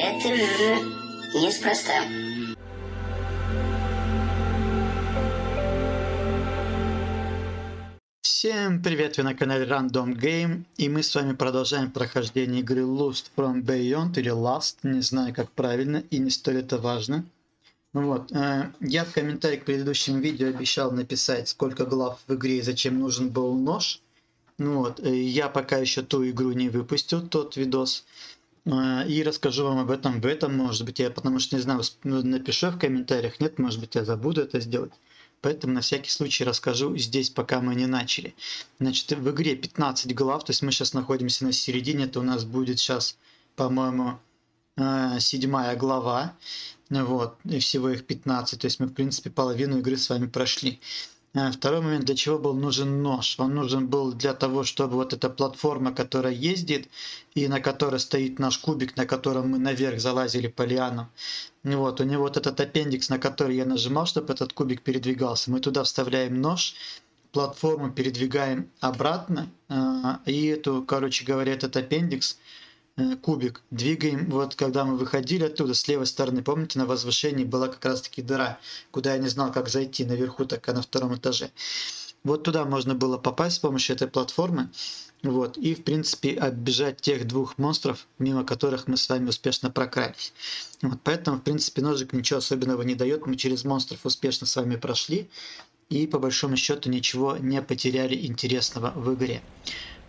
Это неспроста. Всем привет, вы на канале Random Game, и мы с вами продолжаем прохождение игры Lost from Beyond, или Last, не знаю как правильно, и не столь это важно. Вот, э, я в комментарии к предыдущему видео обещал написать, сколько глав в игре и зачем нужен был нож. Ну вот, я пока еще ту игру не выпустил, тот видос. Э, и расскажу вам об этом в этом, может быть, я потому что не знаю, ну, напишу в комментариях, нет, может быть, я забуду это сделать. Поэтому на всякий случай расскажу здесь, пока мы не начали. Значит, в игре 15 глав, то есть мы сейчас находимся на середине, это у нас будет сейчас, по-моему, э, седьмая глава. Вот, и всего их 15, то есть мы, в принципе, половину игры с вами прошли. Э, второй момент, для чего был нужен нож? Он нужен был для того, чтобы вот эта платформа, которая ездит, и на которой стоит наш кубик, на котором мы наверх залазили по лианам. Вот, у него вот этот аппендикс, на который я нажимал, чтобы этот кубик передвигался. Мы туда вставляем нож, платформу передвигаем обратно, э, и эту, короче говоря, этот аппендикс кубик. Двигаем, вот когда мы выходили оттуда, с левой стороны, помните, на возвышении была как раз таки дыра, куда я не знал, как зайти, наверху, так на втором этаже. Вот туда можно было попасть с помощью этой платформы. Вот, и, в принципе, оббежать тех двух монстров, мимо которых мы с вами успешно прокрались. Вот, поэтому, в принципе, ножик ничего особенного не дает. Мы через монстров успешно с вами прошли. И, по большому счету, ничего не потеряли интересного в игре.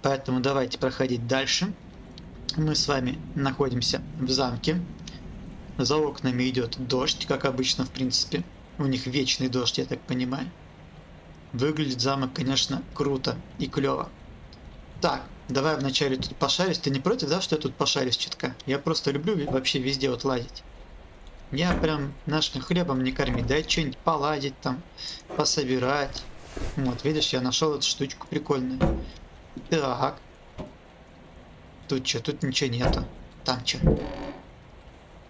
Поэтому давайте проходить дальше мы с вами находимся в замке. За окнами идет дождь, как обычно, в принципе. У них вечный дождь, я так понимаю. Выглядит замок, конечно, круто и клево. Так, давай вначале тут пошарюсь. Ты не против, да, что я тут пошарюсь чутка? Я просто люблю вообще везде вот лазить. Я прям нашим хлебом не корми. Дай что-нибудь поладить там, пособирать. Вот, видишь, я нашел эту штучку прикольную. Так. Тут что? Тут ничего нету. Там что?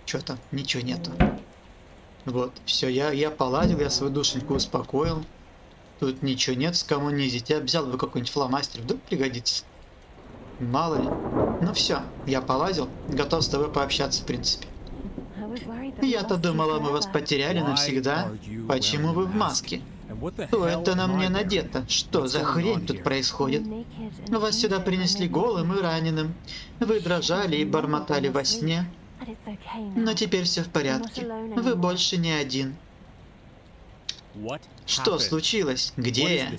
Что там? Ничего нету. Вот, все, я, я поладил, я свою душеньку успокоил. Тут ничего нет, скоммунизить. Я взял бы какой-нибудь фломастер, вдруг пригодится. Мало ли. Ну все, я полазил, готов с тобой пообщаться в принципе. Я-то думала, мы вас потеряли навсегда. Почему вы в маске? Что это на мне надето? Что за хрень тут происходит? Вас сюда принесли голым и раненым. Вы дрожали и бормотали во сне. Но теперь все в порядке. Вы больше не один. Что случилось? Где я?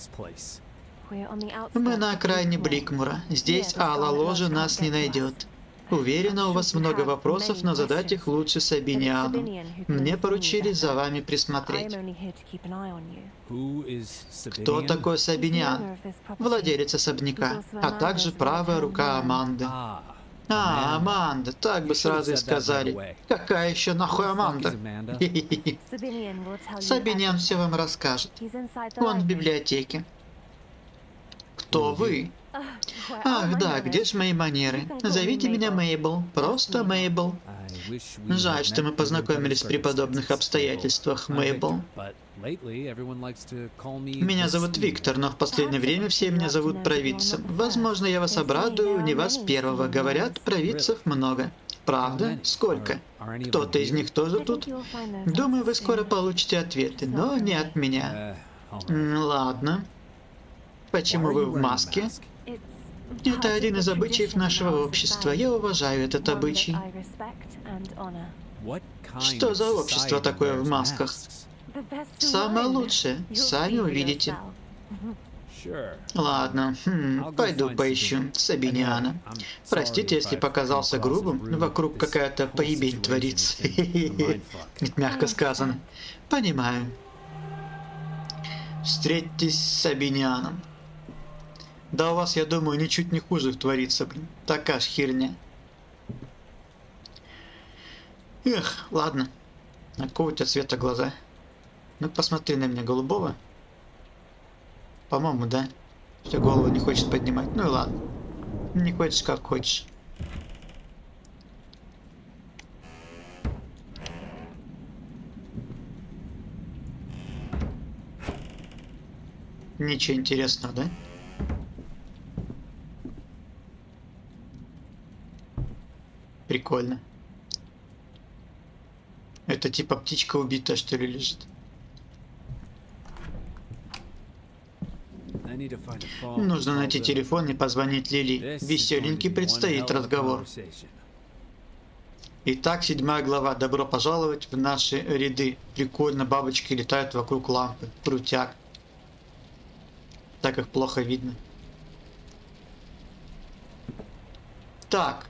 Мы на окраине Бликмура. Здесь Алла Ложа нас не найдет. Уверена, у вас много вопросов, но задать их лучше Сабиниану. Мне поручили за вами присмотреть. Кто такой Сабиниан? Владелец особняка, а также правая рука Аманды. А, Аманда, так бы сразу и сказали. Какая еще нахуй Аманда? Сабиниан все вам расскажет. Он в библиотеке. Кто вы? Ах, да, где ж мои манеры? Зовите меня Мейбл. Просто Мейбл. Жаль, что мы познакомились при подобных обстоятельствах, Мейбл. Меня зовут Виктор, но в последнее время все меня зовут провидцем. Возможно, я вас обрадую, не вас первого. Говорят, провидцев много. Правда? Сколько? Кто-то из них тоже тут? Думаю, вы скоро получите ответы, но не от меня. Ладно. Почему вы в маске? Это один из обычаев нашего общества. Я уважаю этот обычай. Что за общество такое в масках? Самое лучшее. Сами увидите. Ладно, хм, пойду поищу Сабиниана. Простите, если показался грубым, вокруг какая-то поебень творится. Мягко сказано. Понимаю. Встретьтесь с Сабинианом. Да у вас, я думаю, ничуть не хуже творится, блин. Такая ж херня. Эх, ладно. А какого у тебя цвета глаза? Ну посмотри на меня, голубого. По-моему, да. Все голову не хочет поднимать. Ну и ладно. Не хочешь, как хочешь. Ничего интересного, да? Прикольно. Это типа птичка убитая, что ли, лежит. Нужно найти телефон и позвонить Лили. Веселенький предстоит разговор. Итак, седьмая глава. Добро пожаловать в наши ряды. Прикольно, бабочки летают вокруг лампы. Крутяк. Так их плохо видно. Так.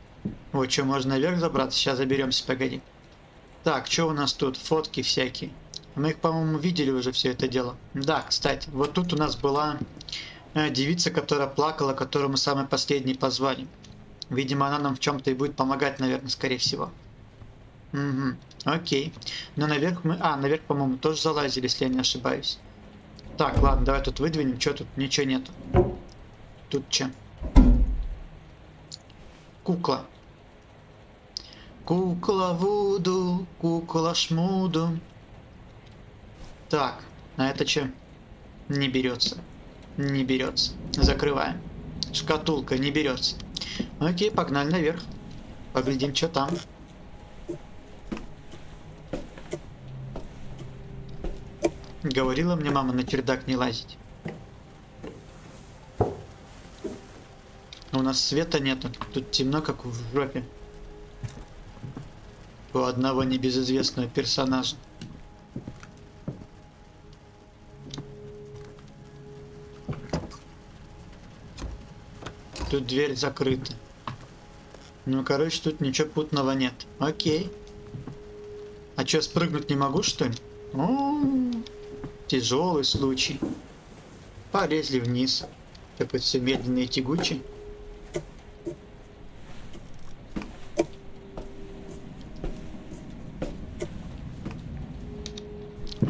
Вот что, можно наверх забраться? Сейчас заберемся, погоди. Так, что у нас тут? Фотки всякие. Мы их, по-моему, видели уже все это дело. Да, кстати, вот тут у нас была э, девица, которая плакала, которую мы самый последний позвали. Видимо, она нам в чем-то и будет помогать, наверное, скорее всего. Угу, окей. Но наверх мы... А, наверх, по-моему, тоже залазили, если я не ошибаюсь. Так, ладно, давай тут выдвинем. Что тут? Ничего нету. Тут что? Кукла. Кукла Вуду, кукла Шмуду. Так, на это что? Не берется. Не берется. Закрываем. Шкатулка не берется. Окей, погнали наверх. Поглядим, что там. Говорила мне мама на чердак не лазить. Но у нас света нету. Тут темно, как в жопе. У одного небезызвестного персонажа. Тут дверь закрыта. Ну, короче, тут ничего путного нет. Окей. А что, спрыгнуть не могу, что ли? О, тяжелый случай. Полезли вниз. Такой все медленный и тягучий.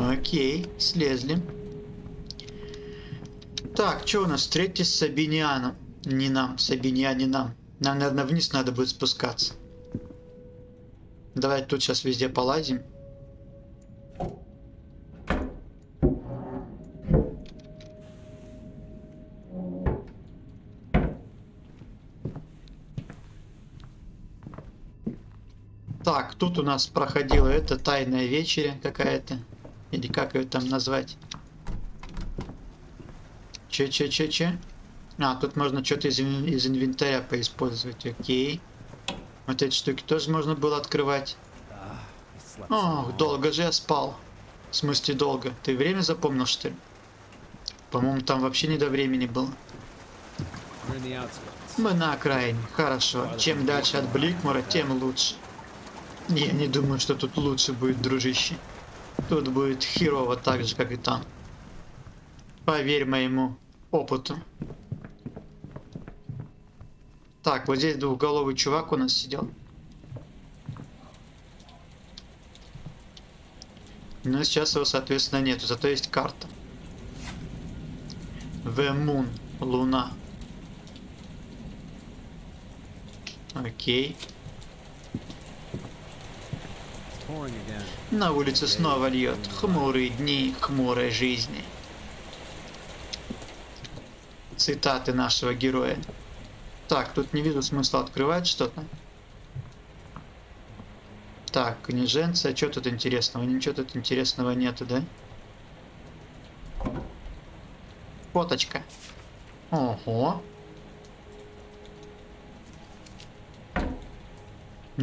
Окей, слезли. Так, что у нас? Встретитесь с Сабинианом. Не нам, Сабиниан, не нам. Нам, наверное, вниз надо будет спускаться. Давай тут сейчас везде полазим. Так, тут у нас проходила эта тайная вечеря какая-то. Или как ее там назвать? Че-че-че-че? А, тут можно что-то из, из инвентаря поиспользовать. Окей. Вот эти штуки тоже можно было открывать. Ох, долго же я спал. В смысле долго? Ты время запомнил, что ли? По-моему, там вообще не до времени было. Мы на окраине. Хорошо. Чем дальше от Бликмора, тем лучше. Я не думаю, что тут лучше будет, дружище. Тут будет херово так же, как и там. Поверь моему опыту. Так, вот здесь двухголовый чувак у нас сидел. Но сейчас его, соответственно, нету. Зато есть карта. The Moon. Луна. Окей. На улице снова льет. Хмурые дни, хмурой жизни. Цитаты нашего героя. Так, тут не вижу смысла открывать что-то. Так, книженция, что тут интересного? Ничего тут интересного нету, да? Фоточка. Ого.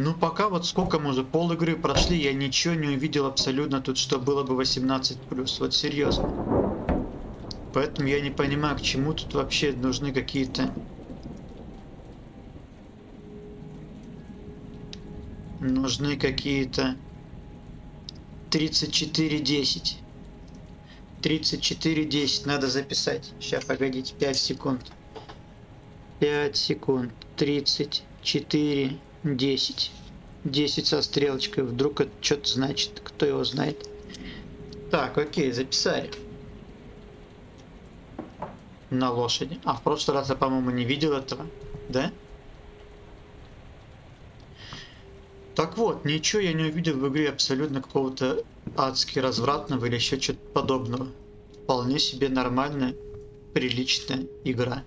Ну, пока вот сколько мы уже пол игры прошли, я ничего не увидел абсолютно тут, что было бы 18+. Вот серьезно. Поэтому я не понимаю, к чему тут вообще нужны какие-то нужны какие-то 34.10. 34.10 надо записать. Сейчас, погодите, 5 секунд. 5 секунд. 34, 10. 10 со стрелочкой. Вдруг это что-то значит. Кто его знает. Так, окей, записали. На лошади. А, в прошлый раз я, по-моему, не видел этого. Да? Так вот, ничего я не увидел в игре абсолютно какого-то адски развратного или еще что-то подобного. Вполне себе нормальная, приличная игра.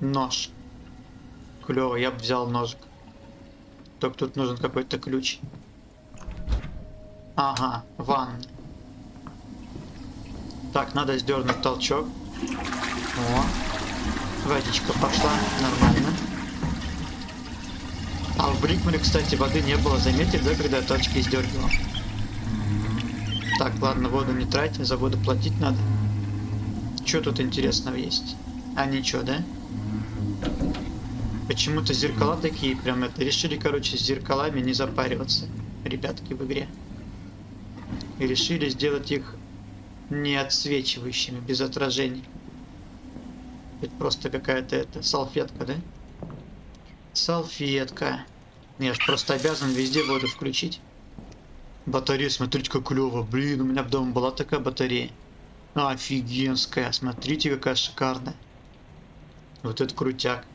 Нож. Клево, я бы взял ножик. Только тут нужен какой-то ключ. Ага, ванна. Так, надо сдернуть толчок. О, водичка пошла, нормально. А в Брикмаре, кстати, воды не было, заметили, да, когда я точки сдергивал? Так, ладно, воду не тратим, за воду платить надо. Что тут интересного есть? А ничего, да? Почему-то зеркала такие, прям это, решили, короче, с зеркалами не запариваться, ребятки, в игре. И решили сделать их не отсвечивающими, без отражений. Это просто какая-то это салфетка, да? Салфетка. Я ж просто обязан везде воду включить. Батарея, смотрите, как клево. Блин, у меня в доме была такая батарея. Офигенская. Смотрите, какая шикарная. Вот это крутяк.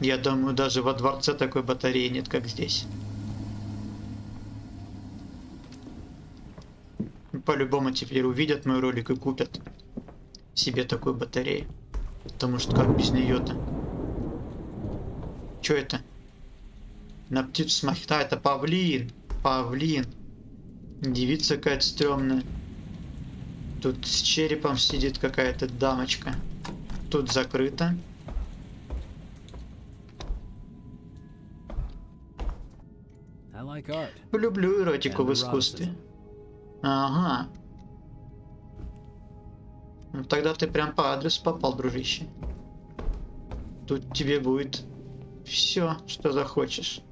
Я думаю, даже во дворце такой батареи нет, как здесь. По-любому теперь увидят мой ролик и купят себе такую батарею. Потому что как без нее-то? Что это? На птицу смахивает. А, это павлин. Павлин. Девица какая-то стрёмная. Тут с черепом сидит какая-то дамочка. Тут закрыто. Люблю эротику в искусстве. Ага. Ну тогда ты прям по адресу попал, дружище. Тут тебе будет все, что захочешь.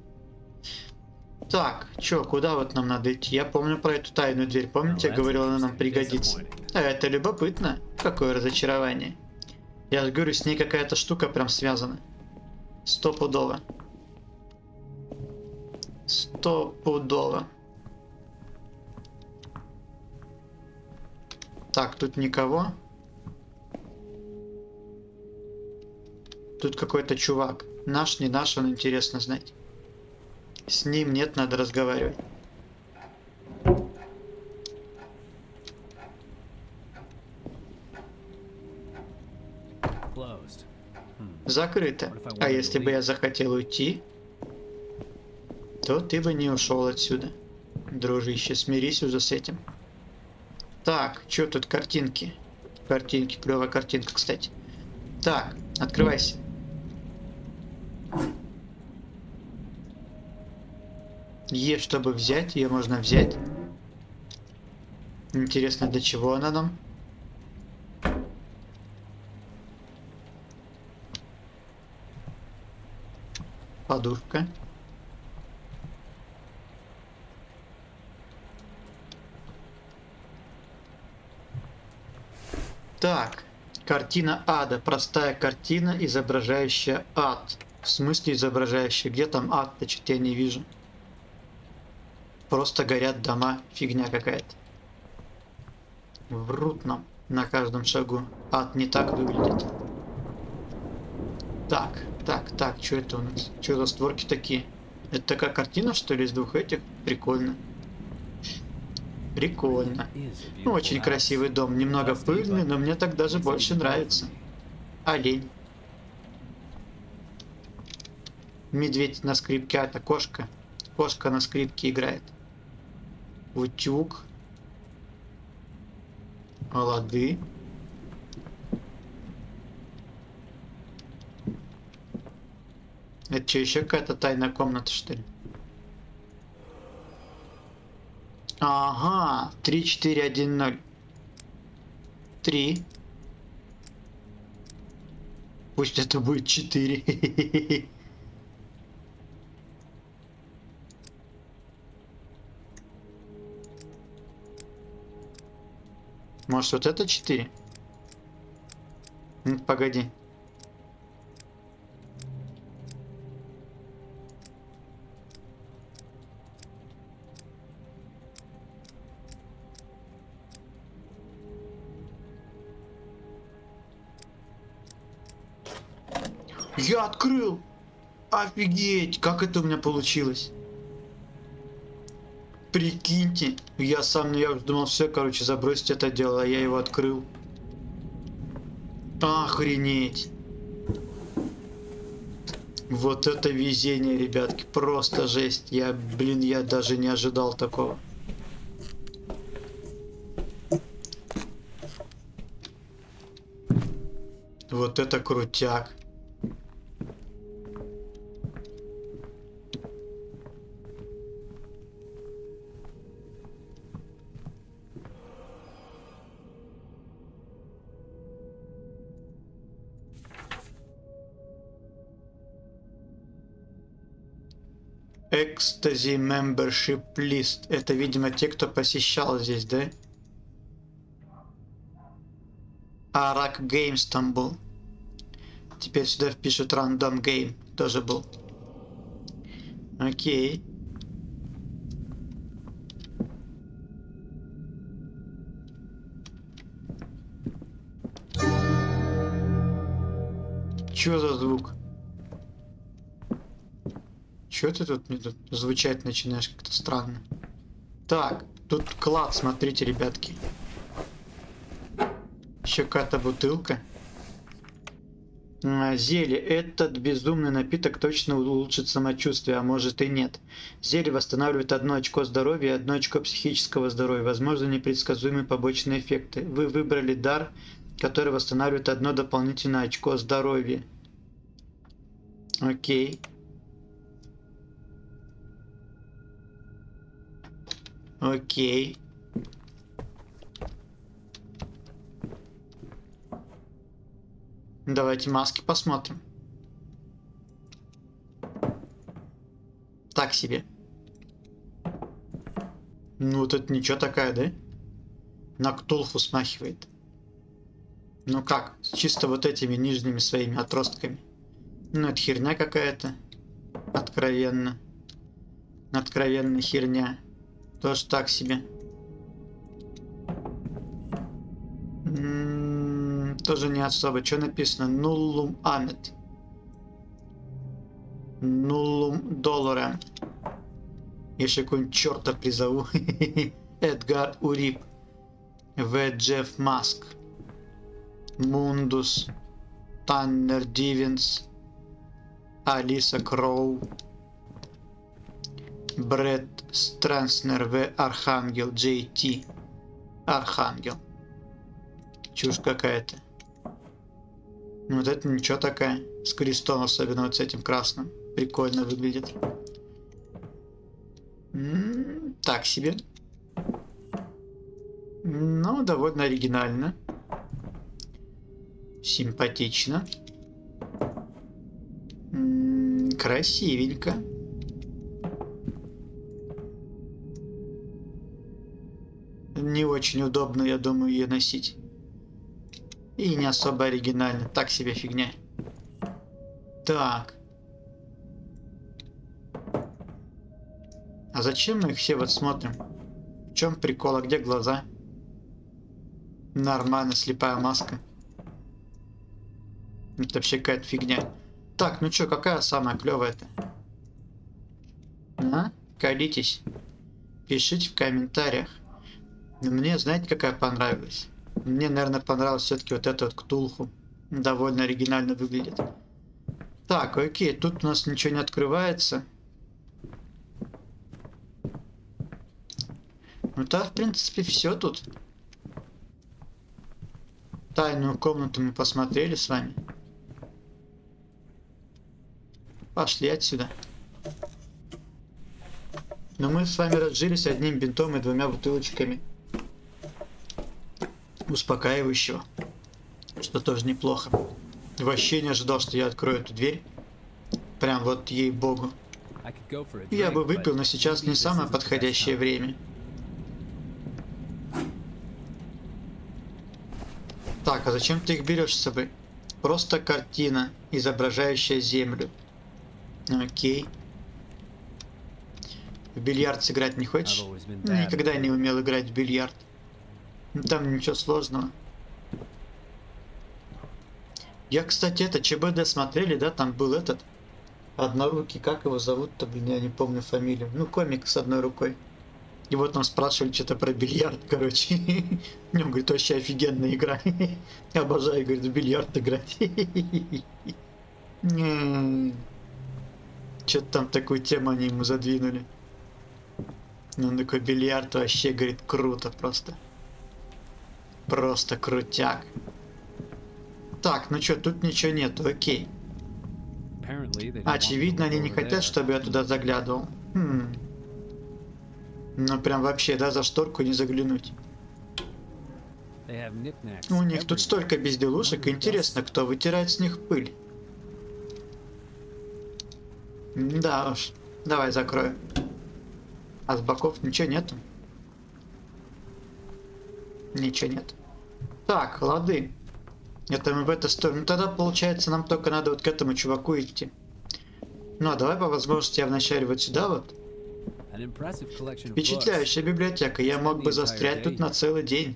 Так, чё, куда вот нам надо идти? Я помню про эту тайную дверь. Помните, я говорил, она нам пригодится. А это любопытно. Какое разочарование. Я же говорю, с ней какая-то штука прям связана. Стопудово. Стопудово. Так, тут никого. Тут какой-то чувак. Наш, не наш, он интересно знать. С ним нет, надо разговаривать. Закрыто. А если бы я захотел уйти, то ты бы не ушел отсюда. Дружище, смирись уже с этим. Так, что тут картинки? Картинки, клевая картинка, кстати. Так, открывайся. Е, чтобы взять, ее можно взять. Интересно, для чего она нам? Подушка. Так, картина ада. Простая картина, изображающая ад. В смысле изображающая? Где там ад-то? Что-то я не вижу. Просто горят дома. Фигня какая-то. Врут нам на каждом шагу. Ад не так выглядит. Так, так, так, что это у нас? Что за створки такие? Это такая картина, что ли, из двух этих? Прикольно. Прикольно. Ну, очень красивый дом. Немного пыльный, но мне так даже больше нравится. Олень. Медведь на скрипке, а это кошка. Кошка на скрипке играет утюг, лады. Это что, еще какая-то тайная комната, что ли? Ага, 3, 4, 1, 0. 3. Пусть это будет 4. Может вот это 4? Погоди. Я открыл! Офигеть, как это у меня получилось? Прикиньте, я сам, я думал, все, короче, забросить это дело, а я его открыл. Охренеть. Вот это везение, ребятки. Просто жесть. Я, блин, я даже не ожидал такого. Вот это крутяк. Ecstasy Membership List. Это, видимо, те, кто посещал здесь, да? А, Рак Games там был. Теперь сюда впишут Random Game. Тоже был. Окей. Чё за звук? Чё ты тут, мне тут звучать начинаешь как-то странно? Так, тут клад, смотрите, ребятки. Еще какая-то бутылка. А, зелье. Этот безумный напиток точно улучшит самочувствие, а может и нет. Зелье восстанавливает одно очко здоровья и одно очко психического здоровья. Возможно, непредсказуемые побочные эффекты. Вы выбрали дар, который восстанавливает одно дополнительное очко здоровья. Окей. Окей. Давайте маски посмотрим. Так себе. Ну, вот это ничего такая, да? На Ктулху смахивает. Ну как, чисто вот этими нижними своими отростками. Ну, это херня какая-то. Откровенно. Откровенно херня. Тоже так себе. М -м, тоже не особо. Что написано? Нуллум амет. Нуллум долларем. Если какой-нибудь черта призову. Эдгар Урип. В. Джефф Маск. Мундус. Таннер Дивенс. Алиса Кроу. Брэд Странснер В. Архангел Ти. Архангел. Чушь какая-то. Ну, вот это ничего такая. С крестом, особенно вот с этим красным. Прикольно выглядит. М -м, так себе. Но довольно оригинально. Симпатично. М -м, красивенько. Не очень удобно, я думаю, ее носить. И не особо оригинально. Так себе фигня. Так. А зачем мы их все вот смотрим? В чем прикол? А где глаза? Нормально, слепая маска. Это вообще какая-то фигня. Так, ну что, какая самая клевая-то? А? Колитесь. Пишите в комментариях. Мне, знаете, какая понравилась? Мне, наверное, понравилась все-таки вот эта вот ктулху. Довольно оригинально выглядит. Так, окей, тут у нас ничего не открывается. Ну да, в принципе, все тут. Тайную комнату мы посмотрели с вами. Пошли отсюда. Но мы с вами разжились одним бинтом и двумя бутылочками успокаивающего, что тоже неплохо. Вообще не ожидал, что я открою эту дверь. Прям вот ей-богу. Я бы выпил, но сейчас не самое подходящее время. Так, а зачем ты их берешь с собой? Просто картина, изображающая землю. Окей. В бильярд сыграть не хочешь? Никогда не умел играть в бильярд. Ну, там ничего сложного. Я, кстати, это ЧБД смотрели, да, там был этот однорукий, как его зовут-то, блин, я не помню фамилию. Ну, комик с одной рукой. Его там спрашивали что-то про бильярд, короче. Он говорит, вообще офигенная игра. Обожаю, говорит, в бильярд играть. Что-то там такую тему они ему задвинули. Он такой бильярд вообще, говорит, круто просто. Просто крутяк. Так, ну что, тут ничего нету, окей. Очевидно, они не хотят, чтобы я туда заглядывал. Хм. Ну прям вообще, да, за шторку не заглянуть. У них тут столько безделушек, интересно, кто вытирает с них пыль. Да уж, давай закрою. А с боков ничего нету? Ничего нет. Так, лады. Это мы в эту сторону. Ну тогда получается нам только надо вот к этому чуваку идти. Ну а давай по возможности я вначале вот сюда вот. Впечатляющая библиотека. Я мог бы застрять тут на целый день.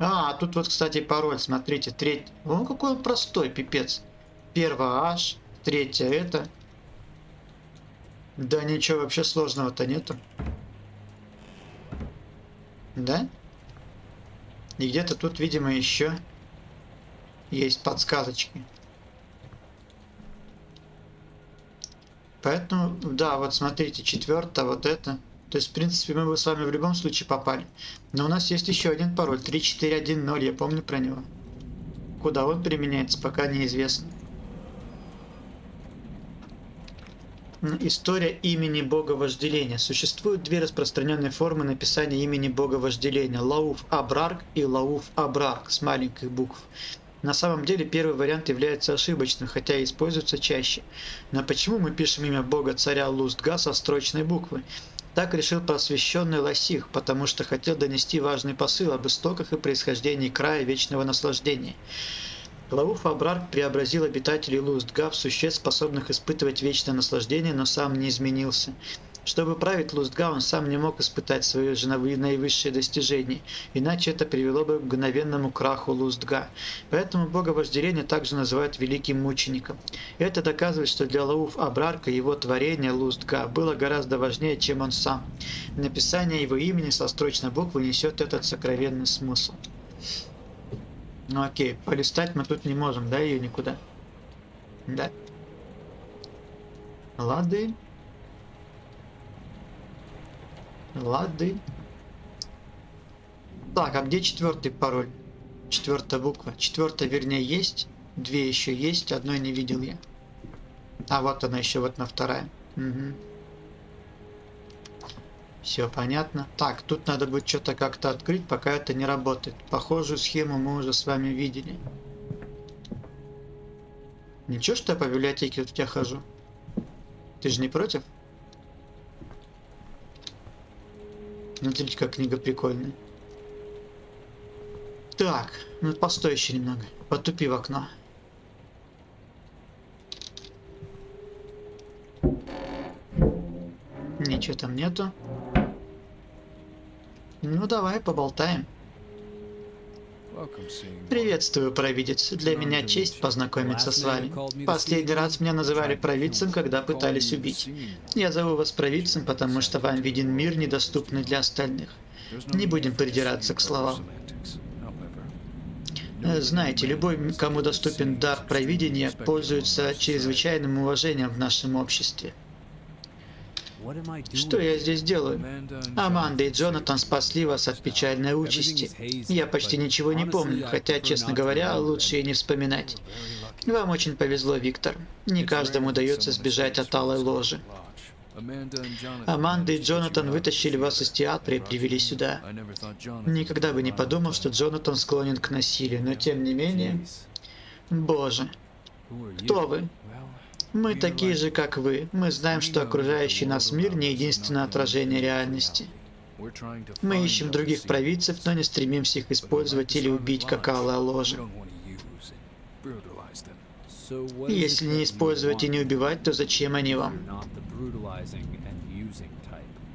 А, тут вот, кстати, пароль, смотрите, третий. О, какой он простой, пипец. Первое H, третье это. Да ничего вообще сложного-то нету. Да? И где-то тут, видимо, еще есть подсказочки. Поэтому, да, вот смотрите, четвертое, вот это. То есть, в принципе, мы бы с вами в любом случае попали. Но у нас есть еще один пароль, 3410, я помню про него. Куда он применяется, пока неизвестно. История имени Бога Вожделения. Существуют две распространенные формы написания имени Бога Вожделения. Лауф Абрарк и Лауф Абрарк с маленьких букв. На самом деле первый вариант является ошибочным, хотя и используется чаще. Но почему мы пишем имя бога царя Лустга со строчной буквы? Так решил просвещенный Лосих, потому что хотел донести важный посыл об истоках и происхождении края вечного наслаждения. Лауф Абрарк преобразил обитателей Лустга в существ, способных испытывать вечное наслаждение, но сам не изменился. Чтобы править Лустга, он сам не мог испытать свои же наивысшие достижения, иначе это привело бы к мгновенному краху Лустга. Поэтому бога вожделения также называют великим мучеником. Это доказывает, что для Лауф Абрарка его творение Лустга было гораздо важнее, чем он сам. Написание его имени со строчной буквы несет этот сокровенный смысл. Ну окей, полистать мы тут не можем, да, ее никуда? Да. Лады. Лады. Так, а где четвертый пароль? Четвертая буква. Четвертая, вернее, есть. Две еще есть, одной не видел я. А вот она еще, вот на вторая. Угу. Все понятно. Так, тут надо будет что-то как-то открыть, пока это не работает. Похожую схему мы уже с вами видели. Ничего, что я по библиотеке тут тебя хожу? Ты же не против? Смотрите, как книга прикольная. Так, ну постой еще немного. Потупи в окно. Ничего там нету. Ну давай поболтаем. Приветствую, провидец. Для меня честь познакомиться с вами. Последний раз меня называли провидцем, когда пытались убить. Я зову вас провидцем, потому что вам виден мир, недоступный для остальных. Не будем придираться к словам. Знаете, любой, кому доступен дар провидения, пользуется чрезвычайным уважением в нашем обществе. Что я здесь делаю? Аманда и Джонатан спасли вас от печальной участи. Я почти ничего не помню, хотя, честно говоря, лучше и не вспоминать. Вам очень повезло, Виктор. Не каждому удается сбежать от алой ложи. Аманда и Джонатан вытащили вас из театра и привели сюда. Никогда бы не подумал, что Джонатан склонен к насилию, но тем не менее... Боже, кто вы? Мы такие же, как вы. Мы знаем, что окружающий нас мир не единственное отражение реальности. Мы ищем других провидцев, но не стремимся их использовать или убить, как алая ложа. Если не использовать и не убивать, то зачем они вам?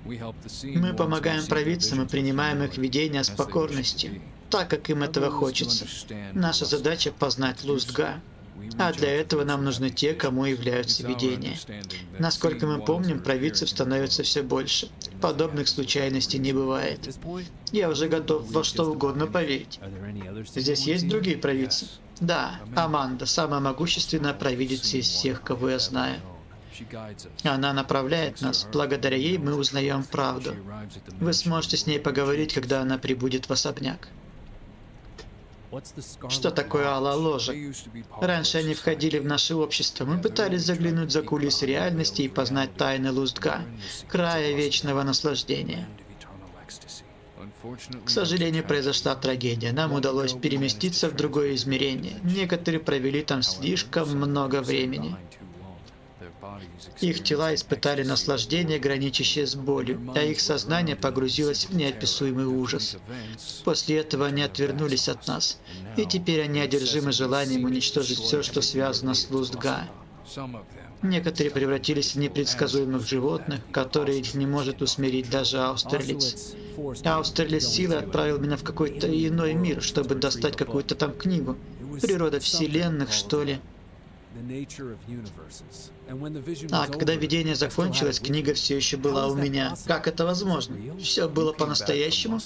Мы помогаем провидцам и принимаем их видения с покорностью, так как им этого хочется. Наша задача познать Лустга. А для этого нам нужны те, кому являются видения. Насколько мы помним, провидцев становится все больше. Подобных случайностей не бывает. Я уже готов во что угодно поверить. Здесь есть другие провидцы? Да, Аманда, самая могущественная провидица из всех, кого я знаю. Она направляет нас. Благодаря ей мы узнаем правду. Вы сможете с ней поговорить, когда она прибудет в особняк. Что такое Алла Ложа? Раньше они входили в наше общество. Мы пытались заглянуть за кулисы реальности и познать тайны Лустга, края вечного наслаждения. К сожалению, произошла трагедия. Нам удалось переместиться в другое измерение. Некоторые провели там слишком много времени. Их тела испытали наслаждение, граничащее с болью, а их сознание погрузилось в неописуемый ужас. После этого они отвернулись от нас, и теперь они одержимы желанием уничтожить все, что связано с Луздга. Некоторые превратились в непредсказуемых животных, которые не может усмирить даже Аустерлиц. Аустерлиц силой отправил меня в какой-то иной мир, чтобы достать какую-то там книгу. Природа вселенных, что ли. А когда видение закончилось, книга все еще была у меня. Как это возможно? Все было по-настоящему?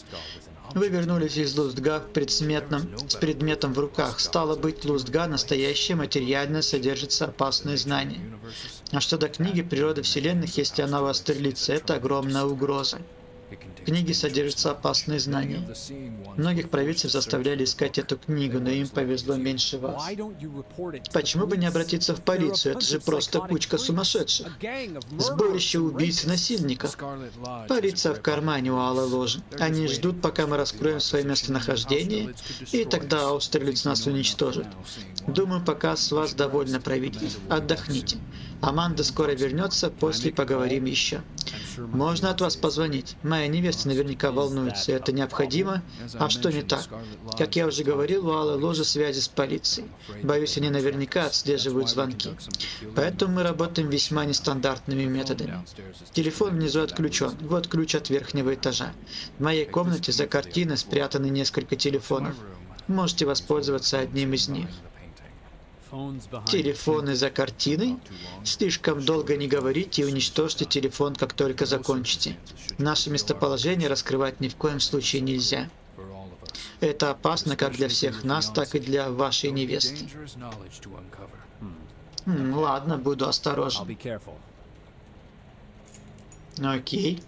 Вы вернулись из Лустга предсметном, с предметом в руках. Стало быть, Лустга настоящее материально содержится опасные знания. А что до книги природы вселенных, если она вас стрелится, это огромная угроза. Книге содержатся опасные знания. Многих провидцев заставляли искать эту книгу, но им повезло меньше вас. Почему бы не обратиться в полицию? Это же просто кучка сумасшедших. Сборище убийц и насильников. Полиция в кармане у Аллы Ложи. Они ждут, пока мы раскроем свое местонахождение, и тогда Аустерлиц нас уничтожит. Думаю, пока с вас довольно провидец. Отдохните. Аманда скоро вернется, после поговорим еще. Можно от вас позвонить? Моя невеста наверняка волнуется. Это необходимо? А что не так? Как я уже говорил, у Аллы ложа связи с полицией. Боюсь, они наверняка отслеживают звонки. Поэтому мы работаем весьма нестандартными методами. Телефон внизу отключен. Вот ключ от верхнего этажа. В моей комнате за картиной спрятаны несколько телефонов. Можете воспользоваться одним из них. Телефоны за картиной? Слишком долго не говорите и уничтожьте телефон, как только закончите. Наше местоположение раскрывать ни в коем случае нельзя. Это опасно как для всех нас, так и для вашей невесты. Ладно, буду осторожен. Окей.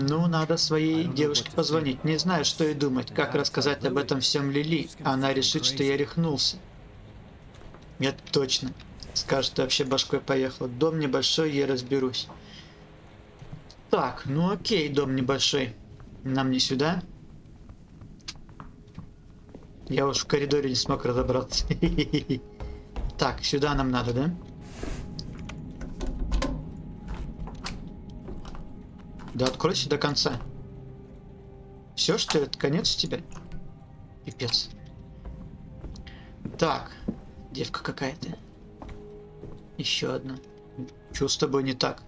Ну, надо своей девушке позвонить. Не знаю, что и думать, как рассказать об этом всем Лили. Она решит, что я рехнулся. Нет, точно. Скажет, что вообще башкой поехал. Дом небольшой, я разберусь. Так, ну окей, дом небольшой. Нам не сюда. Я уж в коридоре не смог разобраться. Так, сюда нам надо, да? Да откройся до конца. Все, что это конец тебя? Пипец. Так, девка какая-то. Еще одна. Что с не так?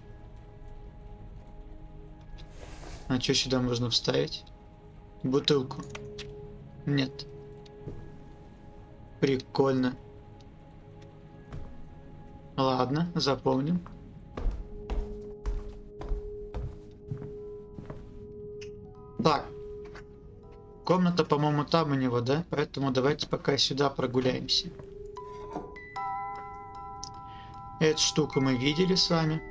А что сюда можно вставить? Бутылку. Нет. Прикольно. Ладно, запомним. Так. Комната, по-моему, там у него, да? Поэтому давайте пока сюда прогуляемся. Эту штуку мы видели с вами.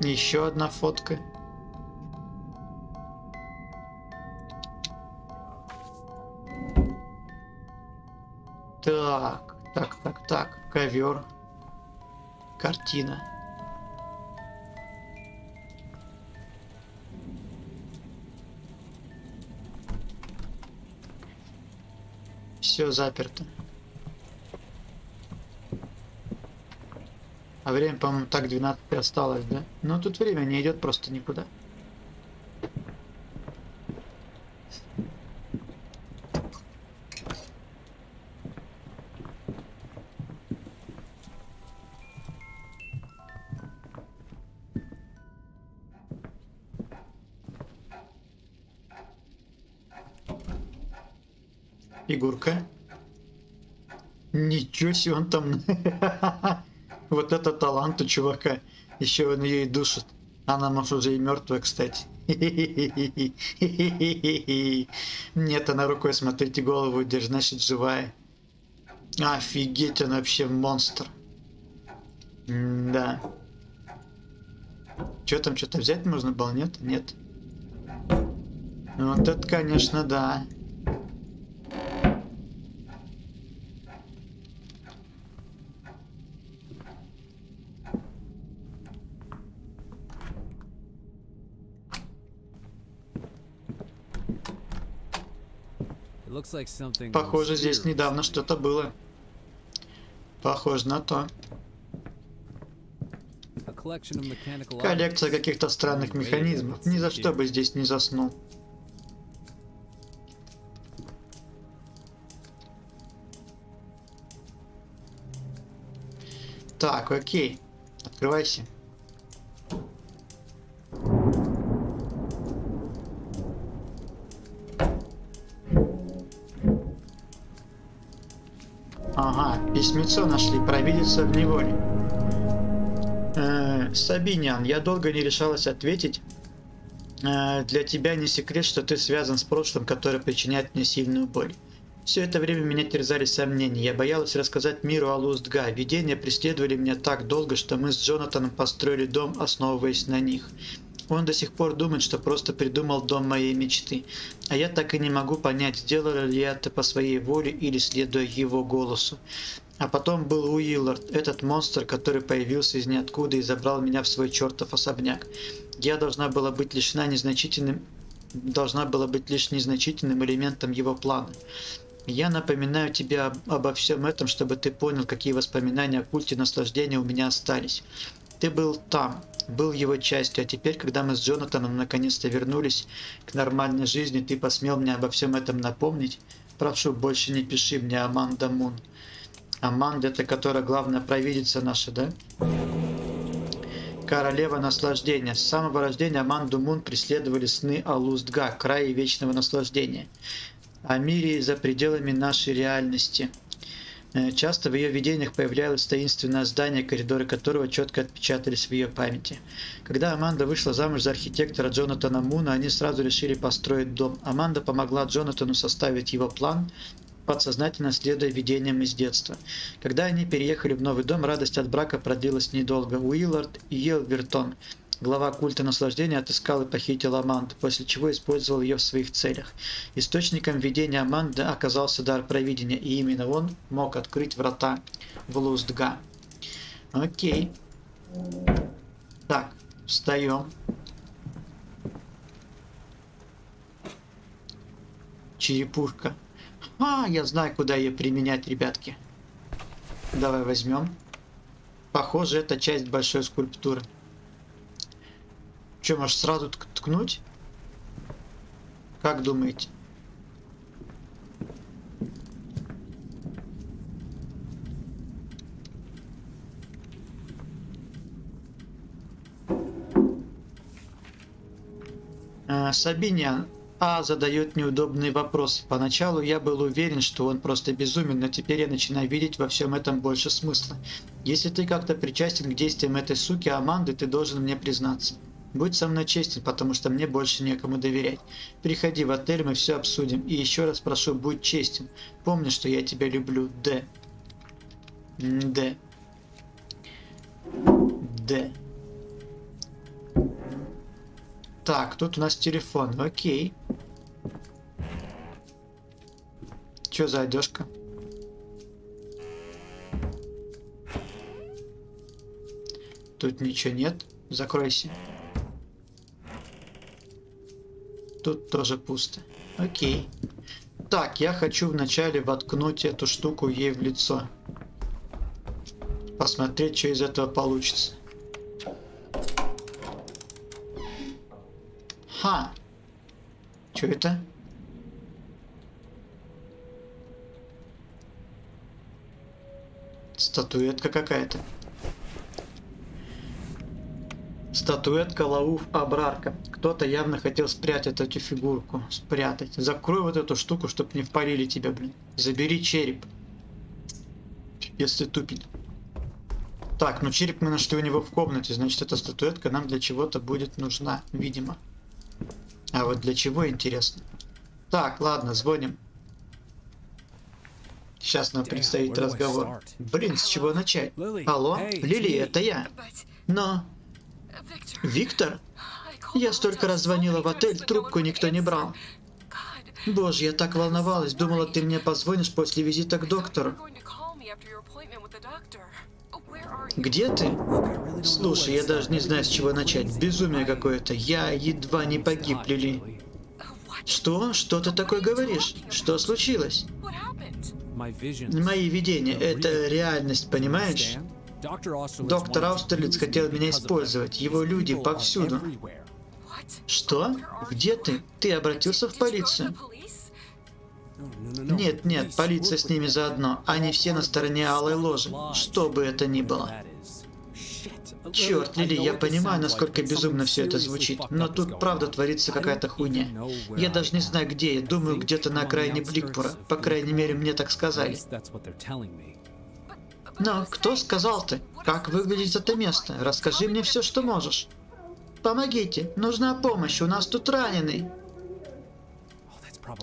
Еще одна фотка. Так, так, так, так, ковер картина. Все заперто. А время, по-моему, так 12 осталось, да? Но тут время не идет просто никуда. Себе он там... Вот это талант у чувака. Еще он ее и душит. Она, может, уже и мертвая, кстати. Нет, она рукой, смотрите, голову держит, значит, живая. Офигеть, он вообще монстр. Да. Что там, что-то взять можно было? Нет? Нет. Вот это, конечно, да. Похоже, здесь недавно что-то было. Похоже на то. Коллекция каких-то странных механизмов. Ни за что бы здесь не заснул. Так, окей. Открывайся. Письмецо нашли, провидица в неволе. Э, Сабинян, я долго не решалась ответить. Э, для тебя не секрет, что ты связан с прошлым, которое причиняет мне сильную боль. Все это время меня терзали сомнения. Я боялась рассказать миру о Лустга. Видения преследовали меня так долго, что мы с Джонатаном построили дом, основываясь на них. Он до сих пор думает, что просто придумал дом моей мечты. А я так и не могу понять, сделала ли я это по своей воле или следуя его голосу. А потом был Уиллард, этот монстр, который появился из ниоткуда и забрал меня в свой чертов особняк. Я должна была быть лишена незначительным должна была быть лишь незначительным элементом его плана. Я напоминаю тебе об, обо всем этом, чтобы ты понял, какие воспоминания о культе наслаждения у меня остались. Ты был там, был его частью, а теперь, когда мы с Джонатаном наконец-то вернулись к нормальной жизни, ты посмел мне обо всем этом напомнить? Прошу, больше не пиши мне Аманда Мун. Аманда, это которая главная провидица наша, да? Королева наслаждения. С самого рождения Аманду Мун преследовали сны о Лустга, крае вечного наслаждения о мире за пределами нашей реальности. Э, часто в ее видениях появлялось таинственное здание, коридоры которого четко отпечатались в ее памяти. Когда Аманда вышла замуж за архитектора Джонатана Муна, они сразу решили построить дом. Аманда помогла Джонатану составить его план, подсознательно следуя видениям из детства. Когда они переехали в новый дом, радость от брака продлилась недолго. Уиллард и Елвертон Глава культа наслаждения отыскал и похитил Аманду, после чего использовал ее в своих целях. Источником видения Аманды оказался дар провидения, и именно он мог открыть врата в Луздга. Окей. Так, встаем. Черепушка. А, я знаю, куда ее применять, ребятки. Давай возьмем. Похоже, это часть большой скульптуры. Че, может сразу ткнуть? Как думаете? А, Сабинян А задает неудобный вопрос. Поначалу я был уверен, что он просто безумен, но теперь я начинаю видеть во всем этом больше смысла. Если ты как-то причастен к действиям этой суки Аманды, ты должен мне признаться. Будь со мной честен, потому что мне больше некому доверять. Приходи в отель, мы все обсудим. И еще раз прошу, будь честен. Помни, что я тебя люблю, Д. Д. Д. Так, тут у нас телефон. Окей. Что за одежка? Тут ничего нет. Закройся. Тут тоже пусто. Окей. Так, я хочу вначале воткнуть эту штуку ей в лицо. Посмотреть, что из этого получится. Ха! Что это? Статуэтка какая-то. Статуэтка Лауф Абрарка. Кто-то явно хотел спрятать эту фигурку. Спрятать. Закрой вот эту штуку, чтобы не впалили тебя, блин. Забери череп. Если тупит. Так, ну череп мы нашли у него в комнате, значит эта статуэтка нам для чего-то будет нужна, видимо. А вот для чего, интересно. Так, ладно, звоним. Сейчас нам предстоит разговор. Блин, с чего начать? Алло, Лили, это я. Но... Виктор? Я столько раз звонила в отель, трубку никто не брал. Боже, я так волновалась, думала, ты мне позвонишь после визита к доктору. Где ты? Слушай, я даже не знаю, с чего начать. Безумие какое-то. Я едва не погиб, Лили. Что? Что ты такое говоришь? Что случилось? Мои видения — это реальность, понимаешь? Доктор Аустерлиц хотел меня использовать. Его люди повсюду. Что? Где ты? Ты обратился в полицию? Нет, нет, полиция с ними заодно. Они все на стороне Алой Ложи. Что бы это ни было. Черт, Лили, я понимаю, насколько безумно все это звучит, но тут правда творится какая-то хуйня. Я даже не знаю где, я думаю где-то на окраине Бликпура. По крайней мере, мне так сказали. Но кто сказал ты? Как выглядит это место? Расскажи мне все, что можешь. Помогите, нужна помощь, у нас тут раненый.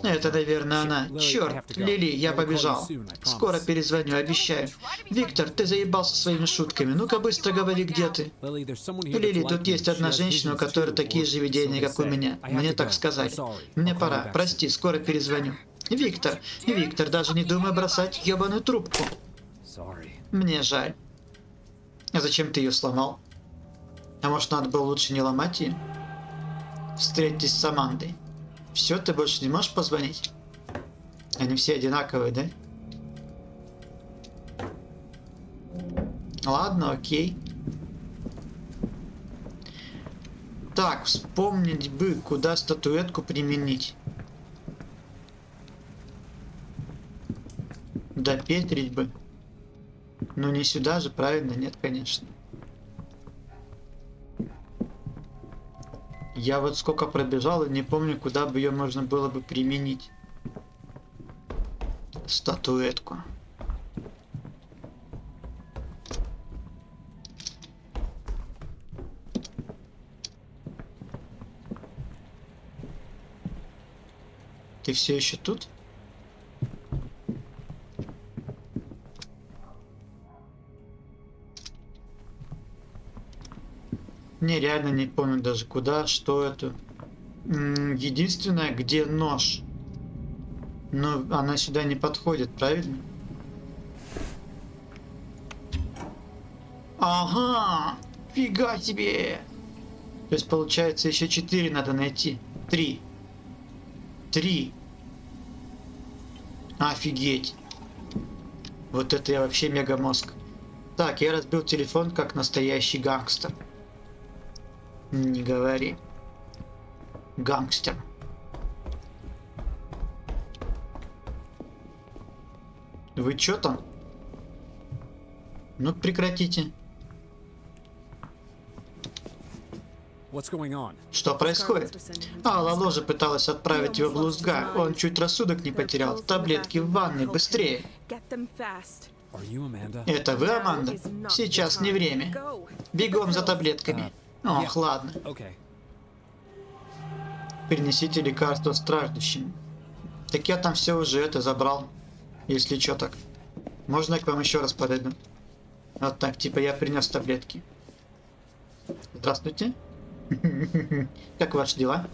Это, наверное, она. Черт, Лили, я побежал. Скоро перезвоню, обещаю. Виктор, ты заебался своими шутками. Ну-ка быстро говори, где ты. Лили, тут есть одна женщина, у которой такие же видения, как у меня. Мне так сказали. Мне пора. Прости, скоро перезвоню. Виктор, Виктор, даже не думай бросать ебаную трубку. Мне жаль. А зачем ты ее сломал? А может, надо было лучше не ломать ее? Встретитесь с Амандой. Все, ты больше не можешь позвонить? Они все одинаковые, да? Ладно, окей. Так, вспомнить бы, куда статуэтку применить. Допетрить бы. Ну не сюда же, правильно? Нет, конечно. Я вот сколько пробежал не помню, куда бы ее можно было бы применить. Статуэтку. Ты все еще тут? Не, реально не помню даже куда, что это. Единственное, где нож. Но она сюда не подходит, правильно? Ага! Фига себе! То есть получается еще четыре надо найти. Три. Три. Офигеть. Вот это я вообще мега мозг. Так, я разбил телефон как настоящий гангстер. Не говори. Гангстер. Вы чё там? Ну прекратите. Что происходит? А, Ложа пыталась отправить его в Лузга. Он чуть рассудок не потерял. Таблетки в ванной, быстрее. Это вы, Аманда? Сейчас не время. Бегом за таблетками. Ох, ладно. Перенесите лекарство страждущим. Так я там все уже это забрал. Если что так. Можно я к вам еще раз подойду? Вот так, типа я принес таблетки. Здравствуйте. Как ваши дела?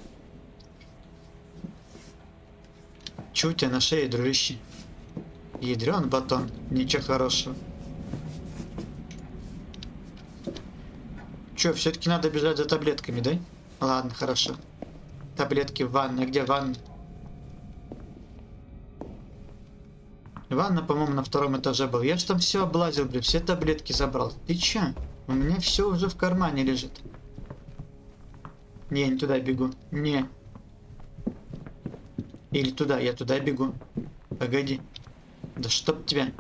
Че у тебя на шее, дружище? Ядрен батон. Ничего хорошего. Че, все-таки надо бежать за таблетками, да? Ладно, хорошо. Таблетки в ванной. Где ванна? Ванна, по-моему, на втором этаже был. Я же там все облазил, блин, все таблетки забрал. Ты че? У меня все уже в кармане лежит. Не, не туда бегу. Не. Или туда, я туда бегу. Погоди. Да чтоб тебя.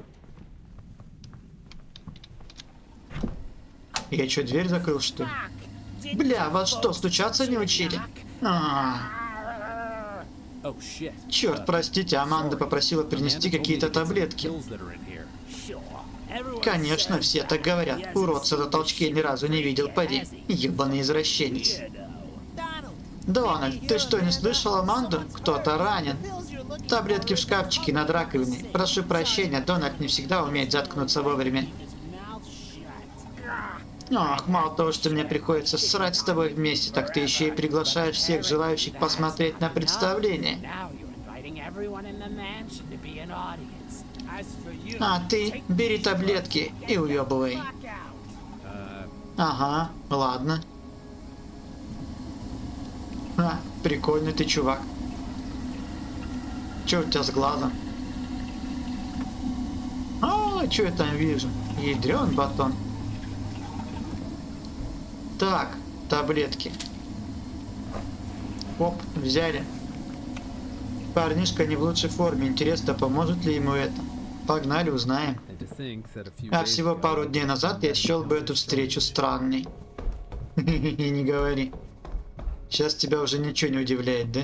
Я что, дверь закрыл, что ли? Бля, вас что, стучаться не учили? А, Oh shit. черт, простите, Аманда попросила принести какие-то таблетки. Конечно, все так говорят. Уродца на толчке ни разу не видел, поди. Ебаный извращенец. Дональд, ты что, не слышал Аманду? Кто-то ранен. Таблетки в шкафчике над раковиной. Прошу прощения, Дональд не всегда умеет заткнуться вовремя. Ох, мало того, что мне приходится срать с тобой вместе, так ты еще и приглашаешь всех желающих посмотреть на представление. А ты бери таблетки и уебывай. Ага, ладно. А, прикольный ты чувак. Че у тебя с глазом? А, что я там вижу? Ядрен батон. Так, таблетки. Оп, взяли. Парнишка не в лучшей форме. Интересно, поможет ли ему это? Погнали, узнаем. А всего пару дней назад я счел бы эту встречу странной. Не говори. Сейчас тебя уже ничего не удивляет, да?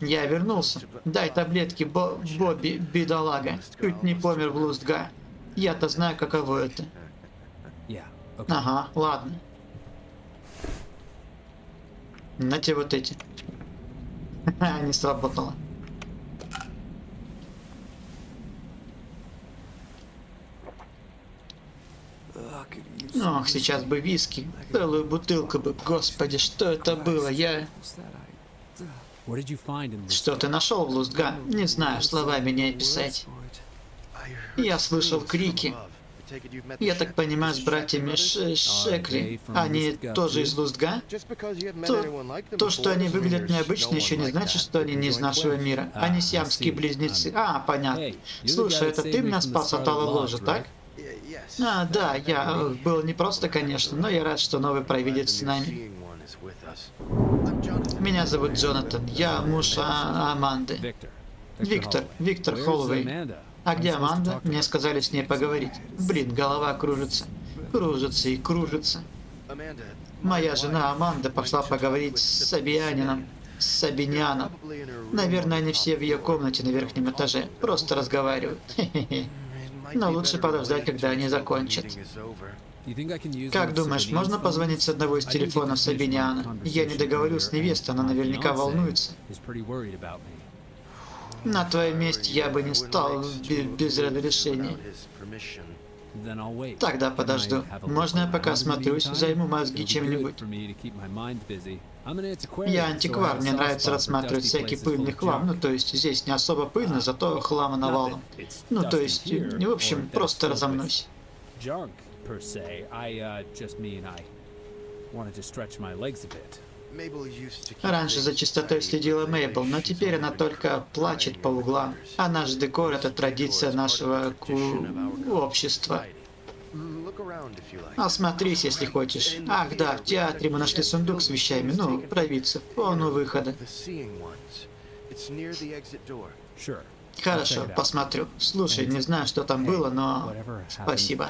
Я вернулся. Дай таблетки, Бо Бобби, бедолага. Чуть не помер в Лустга. Я-то знаю, каково это. Ага, ладно. На те вот эти. Не сработало. Ох, сейчас бы виски. Целую бутылку бы. Господи, что это было? Я... Что ты нашел в Лустга? Не знаю, словами не описать. Я слышал крики. Я так понимаю, с братьями Ш Шекли. Они тоже из Лустга? То, то, что они выглядят необычно, еще не значит, что они не из нашего мира. Они сиамские близнецы. А, понятно. Слушай, это ты меня спас от алой ложи, так? А, да, я э, был непросто, конечно, но я рад, что новый провидец с нами. Меня зовут Джонатан. Я муж а Аманды. Виктор. Виктор Холлоуэй. А где Аманда? Мне сказали с ней поговорить. Блин, голова кружится. Кружится и кружится. Моя жена Аманда пошла поговорить с Сабианином. С Сабиняном. Наверное, они все в ее комнате на верхнем этаже. Просто разговаривают. Но лучше подождать, когда они закончат. Как думаешь, можно позвонить с одного из телефонов Сабиниана? Я не договорю с невестой, она наверняка волнуется. На твоем месте я бы не стал без разрешения. Тогда подожду. Можно я пока смотрюсь, займу мозги чем-нибудь? Я антиквар, мне нравится рассматривать всякий пыльный хлам. Ну, то есть здесь не особо пыльно, зато хлама навалом. Ну, то есть, в общем, просто разомнусь. Раньше за чистотой следила Мейбл, но теперь она только плачет по углам. А наш декор — это традиция нашего общества. Осмотрись, если хочешь. Ах да, в театре мы нашли сундук с вещами. Ну, провидцы, он у выхода. Хорошо, посмотрю. Слушай, не знаю, что там было, но спасибо.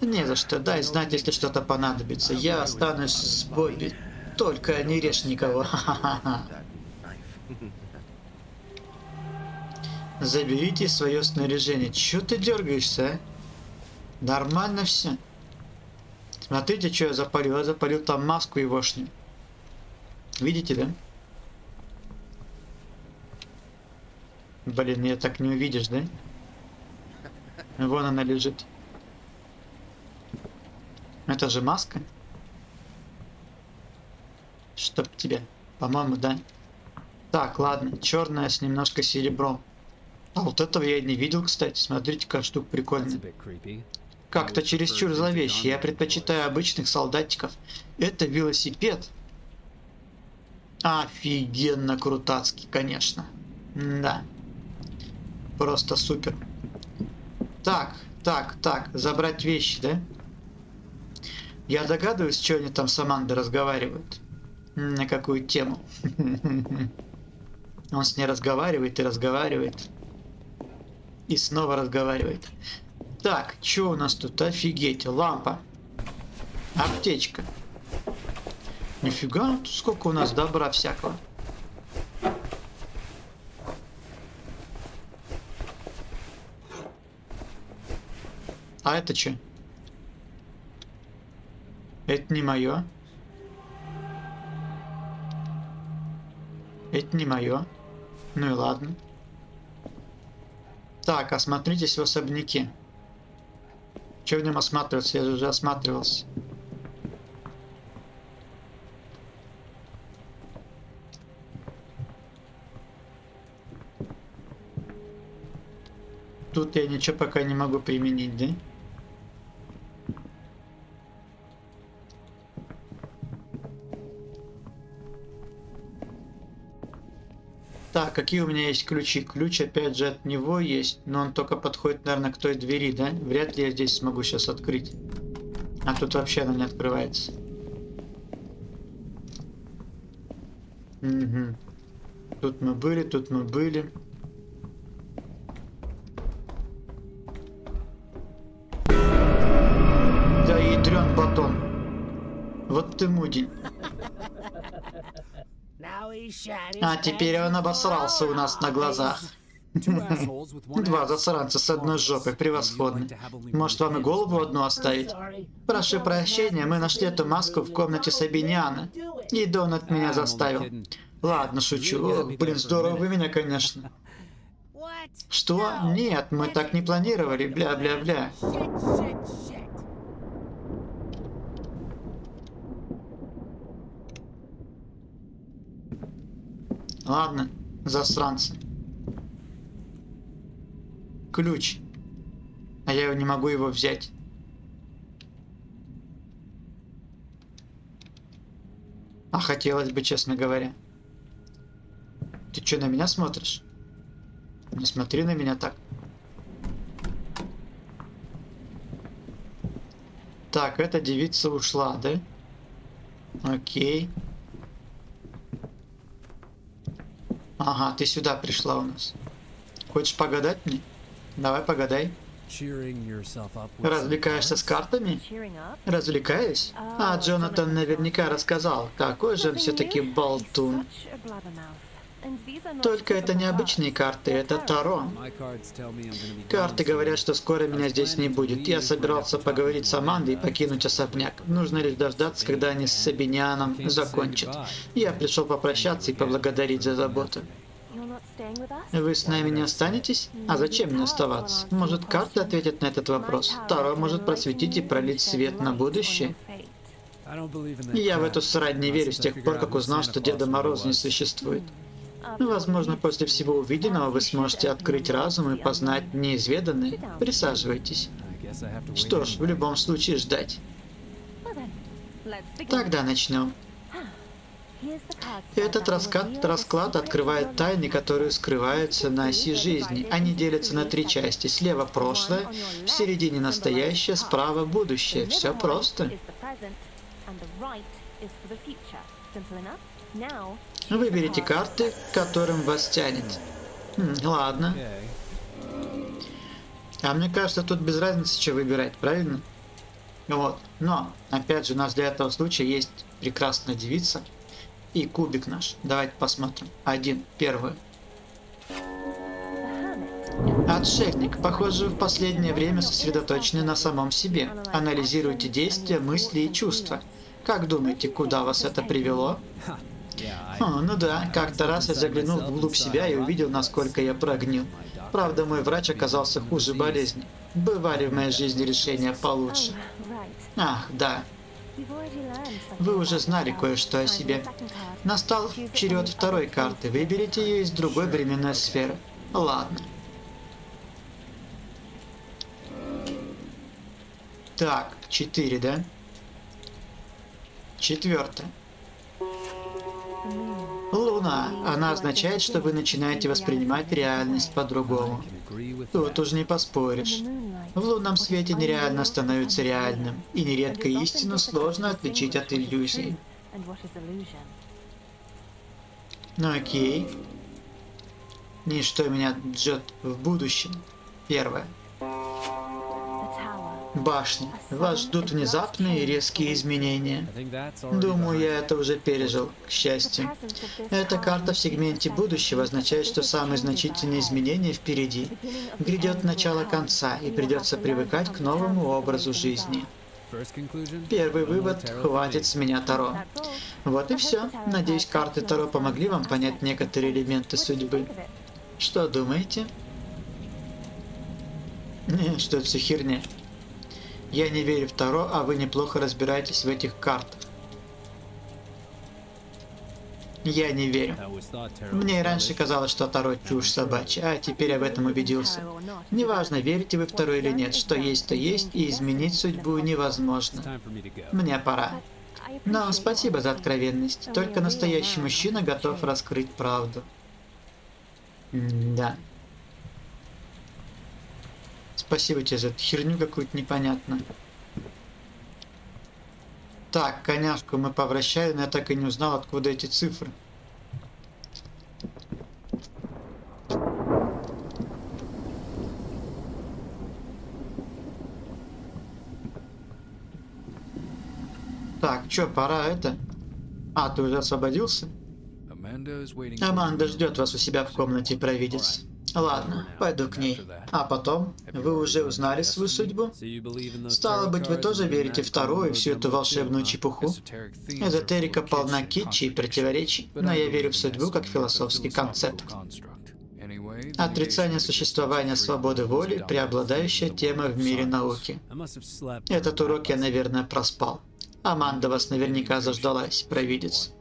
Не за что. Дай знать, если что-то понадобится. Я останусь с Бобби. Только не режь никого. Заберите свое снаряжение. Чё ты дергаешься, а? Нормально все. Смотрите, что я запалил. Я запалил там маску егошню. Видите, да? Блин, я так не увидишь, да? Вон она лежит. Это же маска? Чтоб тебе. По-моему, да. Так, ладно. Черная с немножко серебром. А вот этого я не видел, кстати. Смотрите, какая штука прикольная. Как-то чересчур зловеще. Я предпочитаю обычных солдатиков. Это велосипед. Офигенно крутацкий, конечно. Да. Просто супер. Так, так, так. Забрать вещи, да? Я догадываюсь, что они там с Амандой разговаривают. На какую тему. Он с ней разговаривает и разговаривает. И снова разговаривает. Так, что у нас тут? Офигеть, лампа. Аптечка. Нифига, сколько у нас добра всякого. А это что? Это не мое. Это не мое. Ну и ладно. Так, осмотритесь в особняке. Че в нем осматриваться? Я же уже осматривался. Тут я ничего пока не могу применить, да? Так, какие у меня есть ключи? Ключ, опять же, от него есть, но он только подходит, наверное, к той двери, да? Вряд ли я здесь смогу сейчас открыть. А тут вообще она не открывается. Угу. Тут мы были, тут мы были. Да ядрен батон. Вот ты мудень. А теперь он обосрался у нас на глазах. Два засранца с одной жопой, превосходно. Может вам и голову одну оставить? Прошу прощения, мы нашли эту маску в комнате Сабиниана. И Донат меня заставил. Ладно, шучу. Блин, здорово вы меня, конечно. Что? Нет, мы так не планировали, бля-бля-бля. Ладно, засранцы. Ключ. А я не могу его взять. А хотелось бы, честно говоря. Ты что, на меня смотришь? Не смотри на меня так. Так, эта девица ушла, да? Окей. Ага, ты сюда пришла у нас. Хочешь погадать мне? Давай погадай. Развлекаешься с картами? Развлекаюсь? А Джонатан наверняка рассказал, какой же все-таки болтун. Только это не обычные карты, это Таро. Карты говорят, что скоро меня здесь не будет. Я собирался поговорить с Амандой и покинуть особняк. Нужно лишь дождаться, когда они с Сабинианом закончат. Я пришел попрощаться и поблагодарить за заботу. Вы с нами не останетесь? А зачем мне оставаться? Может, карты ответят на этот вопрос? Таро может просветить и пролить свет на будущее? Я в эту срань не верю с тех пор, как узнал, что Деда Мороз не существует. Возможно, после всего увиденного вы сможете открыть разум и познать неизведанное. Присаживайтесь. Что ж, в любом случае ждать. Тогда начнем. Этот расклад, расклад открывает тайны, которые скрываются на оси жизни. Они делятся на три части. Слева прошлое, в середине настоящее, справа будущее. Все просто. Выберите карты, которым вас тянет. Хм, ладно. А мне кажется, тут без разницы, что выбирать, правильно? Вот. Но, опять же, у нас для этого случая есть прекрасная девица и кубик наш. Давайте посмотрим. Один, первый. Отшельник, похоже, в последнее время сосредоточены на самом себе. Анализируйте действия, мысли и чувства. Как думаете, куда вас это привело? О, ну да, как-то раз я заглянул вглубь себя и увидел, насколько я прогнил. Правда, мой врач оказался хуже болезни. Бывали в моей жизни решения получше. Ах, да. Вы уже знали кое-что о себе. Настал черед второй карты. Выберите ее из другой временной сферы. Ладно. Так, четыре, да? Четвертое. Луна. Она означает, что вы начинаете воспринимать реальность по-другому. Тут уж не поспоришь. В лунном свете нереально становится реальным, и нередко истину сложно отличить от иллюзий. Ну окей. И что меня ждет в будущем? Первое. Башня. Вас ждут внезапные и резкие изменения. Думаю, я это уже пережил, к счастью. Эта карта в сегменте будущего означает, что самые значительные изменения впереди. Грядет начало конца, и придется привыкать к новому образу жизни. Первый вывод хватит с меня Таро. Вот и все. Надеюсь, карты Таро помогли вам понять некоторые элементы судьбы. Что думаете? Не, что это все херня. Я не верю в Таро, а вы неплохо разбираетесь в этих картах. Я не верю. Мне и раньше казалось, что Таро чушь собачья, а теперь в этом убедился. Неважно, верите вы в Таро или нет, что есть, то есть, и изменить судьбу невозможно. Мне пора. Но спасибо за откровенность. Только настоящий мужчина готов раскрыть правду. Да. Спасибо тебе за эту херню какую-то непонятную. Так, коняшку мы повращали, но я так и не узнал, откуда эти цифры. Так, чё, пора это? А, ты уже освободился? Аманда ждет вас у себя в комнате, провидец. Ладно, пойду к ней. А потом, вы уже узнали свою судьбу? Стало быть, вы тоже верите в Таро и всю эту волшебную чепуху? Эзотерика полна китчи и противоречий, но я верю в судьбу как философский концепт. Отрицание существования свободы воли – преобладающая тема в мире науки. Этот урок я, наверное, проспал. Аманда вас наверняка заждалась, провидец.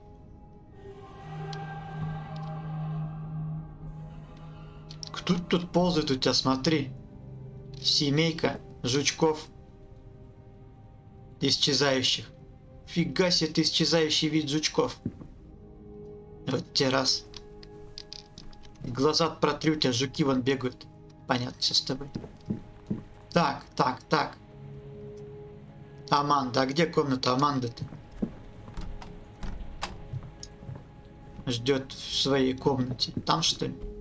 Кто тут ползает у тебя, смотри. Семейка жучков исчезающих. Фига себе ты исчезающий вид жучков. Вот те раз. Глаза протрю, тебя жуки вон бегают. Понятно, все с тобой. Так, так, так. Аманда, а где комната Аманды-то? Ждет в своей комнате. Там что ли?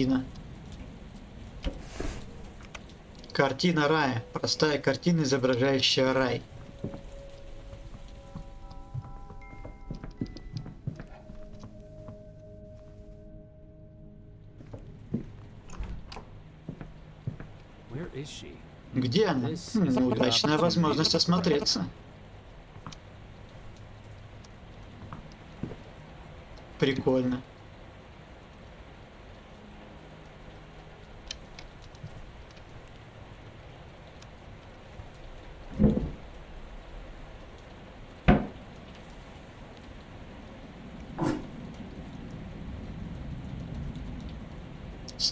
Картина. Картина рая. Простая картина, изображающая рай. Где она? Хм, удачная возможность осмотреться. Прикольно.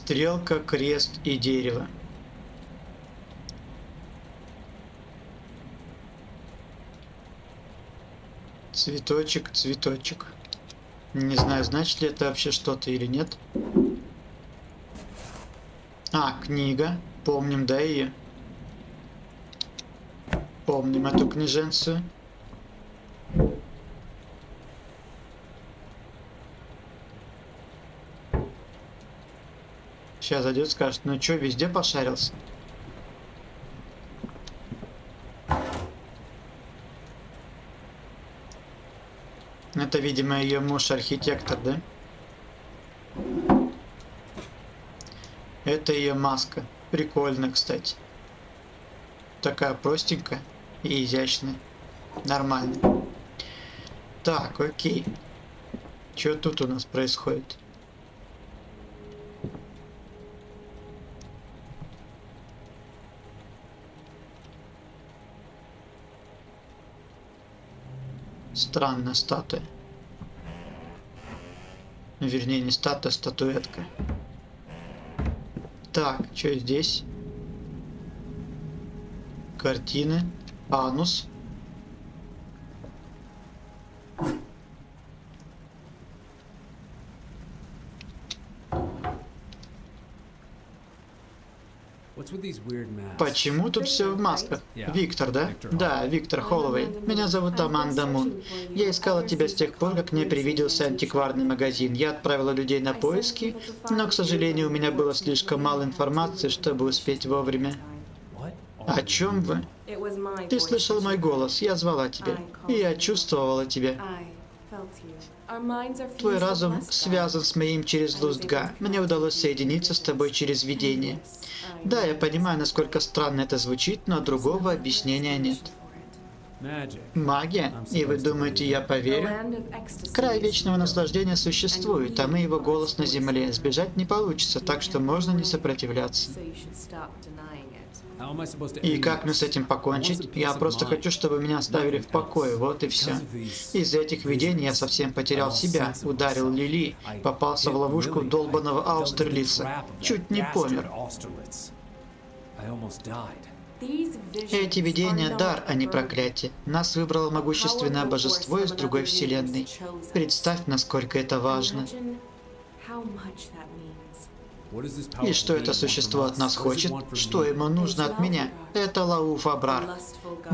Стрелка, крест и дерево. Цветочек, цветочек. Не знаю, значит ли это вообще что-то или нет. А, книга. Помним, да, ее? Помним эту книженцию. Сейчас зайдет, скажет, ну чё, везде пошарился? Это, видимо, ее муж архитектор, да? Это ее маска. Прикольно, кстати. Такая простенькая и изящная. Нормально. Так, окей. Что тут у нас происходит? Странная статуя. Вернее, не статуя, а статуэтка. Так, что здесь? Картины. Анус. Почему тут все в масках? Виктор, да? Да, Виктор Холлоуэй. Меня зовут Аманда Мун. Я искала тебя с тех пор, как мне привиделся антикварный магазин. Я отправила людей на поиски, но, к сожалению, у меня было слишком мало информации, чтобы успеть вовремя. О чем вы? Ты слышал мой голос, я звала тебя. И я чувствовала тебя. Твой разум связан с моим через Лустга. Мне удалось соединиться с тобой через видение. Да, я понимаю, насколько странно это звучит, но другого объяснения нет. Магия? И вы думаете, я поверю? Край вечного наслаждения существует, а мы его голос на земле. Сбежать не получится, так что можно не сопротивляться. И как мне с этим покончить? Я просто хочу, чтобы меня оставили в покое, вот и все. Из-за этих видений я совсем потерял себя, ударил Лили, попался в ловушку долбанного Аустерлица. Чуть не помер. Эти видения — дар, а не проклятие. Нас выбрало могущественное божество из другой вселенной. Представь, насколько это важно. И что это существо от нас хочет? Что ему нужно от меня? Это Лауф Абрар,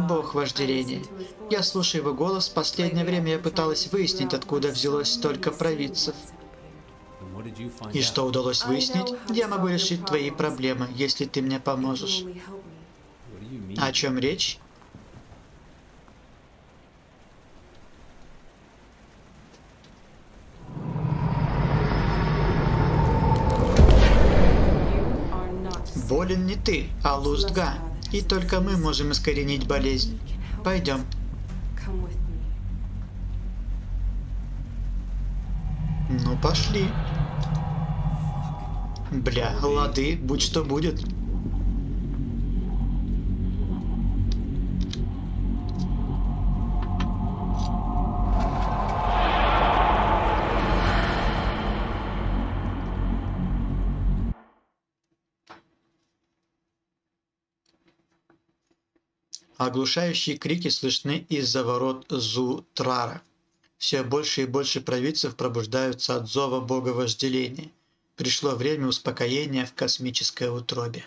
бог вожделения. Я слушаю его голос, в последнее время я пыталась выяснить, откуда взялось столько провидцев. И что удалось выяснить? Я могу решить твои проблемы, если ты мне поможешь. О чем речь? Болен не ты, а Лустга. И только мы можем искоренить болезнь. Пойдем. Ну, пошли. Бля, лады, будь что будет. Оглушающие крики слышны из-за ворот Зутрара. Все больше и больше провидцев пробуждаются от зова бога вожделения. Пришло время успокоения в космической утробе.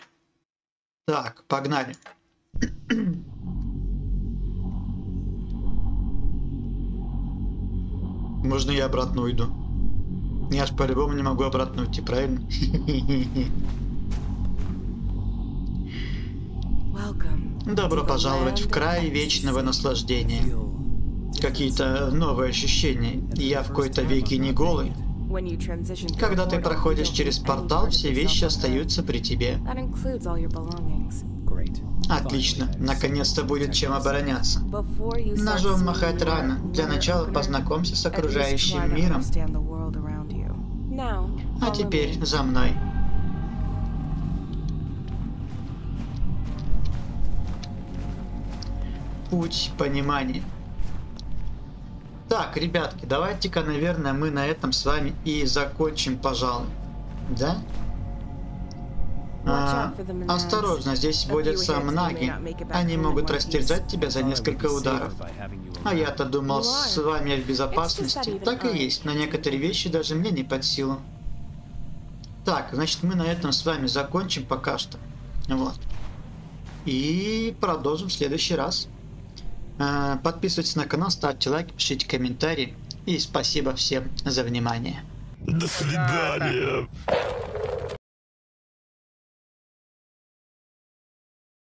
Так, погнали. Можно я обратно уйду? Я ж по-любому не могу обратно уйти, правильно? Добро пожаловать в край вечного наслаждения. Какие-то новые ощущения. Я в какой-то веке не голый. Когда ты проходишь через портал, все вещи остаются при тебе. Отлично. Наконец-то будет чем обороняться. Ножом махать рано. Для начала познакомься с окружающим миром. А теперь за мной. Путь понимания. Так, ребятки, давайте-ка, наверное, мы на этом с вами и закончим, пожалуй. Да? А, осторожно, здесь водятся мнаги. Они могут растерзать тебя за несколько ударов. А я-то думал, с вами я в безопасности. Так и есть, но некоторые вещи даже мне не под силу. Так, значит, мы на этом с вами закончим пока что. Вот. И продолжим в следующий раз. А, Подписывайтесь на канал, ставьте лайки, пишите комментарии. И спасибо всем за внимание. До свидания.